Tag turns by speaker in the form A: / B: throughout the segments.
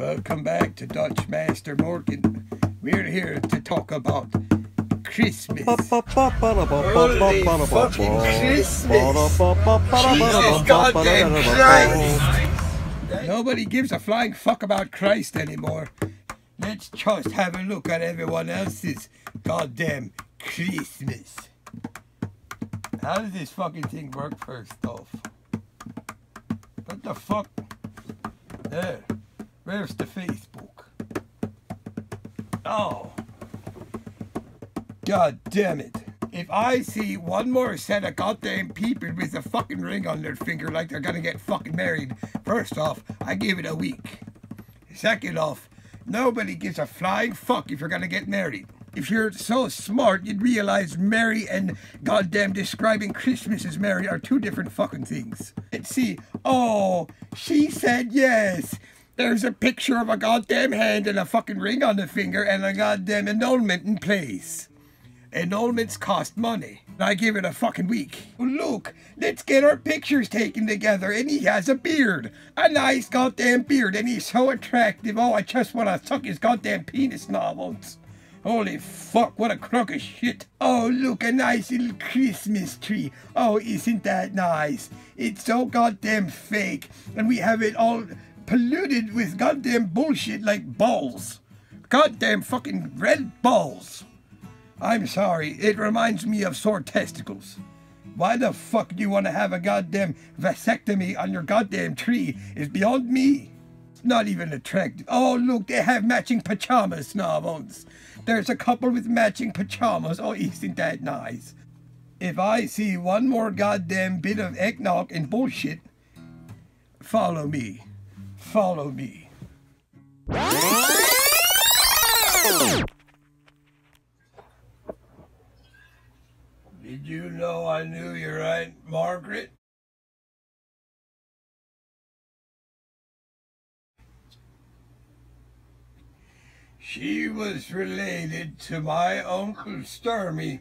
A: Welcome back to Dutch Master Morgan. We're here to talk about Christmas.
B: Holy fucking Christmas! Jesus goddamn Christ!
A: Nobody gives a flying fuck about Christ anymore. Let's just have a look at everyone else's goddamn Christmas. How does this fucking thing work first off? What the fuck? There. Where's the Facebook? Oh. God damn it. If I see one more set of goddamn people with a fucking ring on their finger like they're gonna get fucking married, first off, I give it a week. Second off, nobody gives a flying fuck if you're gonna get married. If you're so smart, you'd realize Mary and goddamn describing Christmas as Mary are two different fucking things. Let's see. Oh, she said yes. There's a picture of a goddamn hand and a fucking ring on the finger and a goddamn annulment in place. Annulments cost money. I give it a fucking week. Look, let's get our pictures taken together. And he has a beard. A nice goddamn beard. And he's so attractive. Oh, I just want to suck his goddamn penis novels. Holy fuck, what a crock of shit. Oh, look, a nice little Christmas tree. Oh, isn't that nice? It's so goddamn fake. And we have it all polluted with goddamn bullshit like balls. Goddamn fucking red balls. I'm sorry, it reminds me of sore testicles. Why the fuck do you want to have a goddamn vasectomy on your goddamn tree is beyond me. It's not even attractive. Oh, look, they have matching pajamas, Snarbones. There's a couple with matching pajamas. Oh, isn't that nice? If I see one more goddamn bit of eggnog and bullshit, follow me. Follow me. Did you know I knew your Aunt Margaret? She was related to my Uncle Sturmy.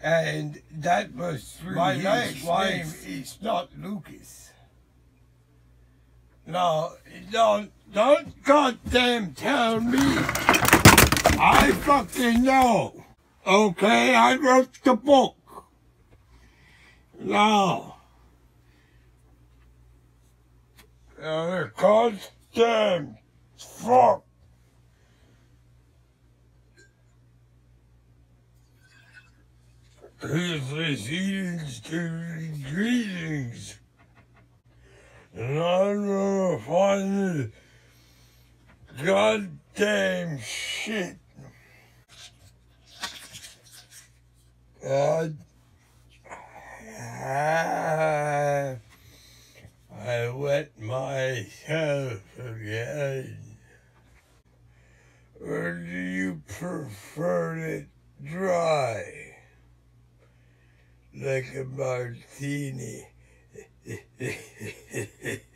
A: And that was through
B: My nice
A: wife. It's not Lucas. No, don't, don't goddamn tell me. I fucking know. Okay, I wrote the book. No. Uh, goddamn fuck. This Eden's to greetings. And I'm the goddamn shit. God. Ah, I wet myself again. Or do you prefer it dry? Like a martini.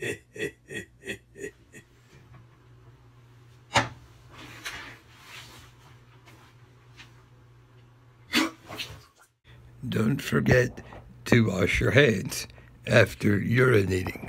A: Don't forget to wash your hands after urinating.